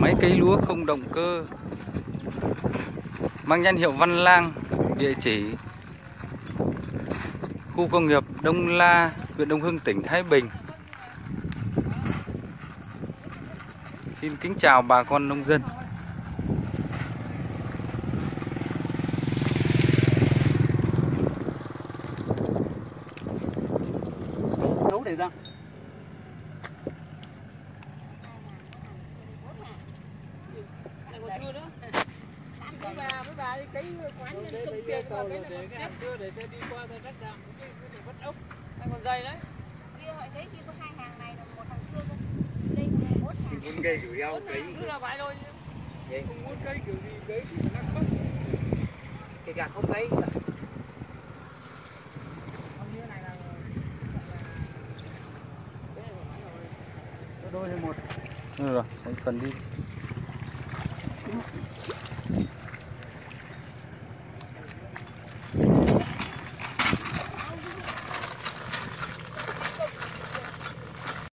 máy cây lúa không động cơ. Mang nhãn hiệu Văn Lang địa chỉ khu công nghiệp Đông La, huyện Đông Hưng, tỉnh Thái Bình xin kính chào bà con nông dân nấu để ra Này còn chưa nữa. Chị với bà với bà đi cái quán nhân công tiền mà cái này còn thép. đưa để đi qua tôi cắt ra cái vắt ốc Này còn dày đấy. kia họ thấy kia có hai hàng này là một hàng xưa không đây là bốn hàng muốn cây rủi ro cây Cứ là vậy thôi. vậy Không muốn cây kiểu gì cây thì nó không. kể cả không cấy đôi hay một rồi, cần đi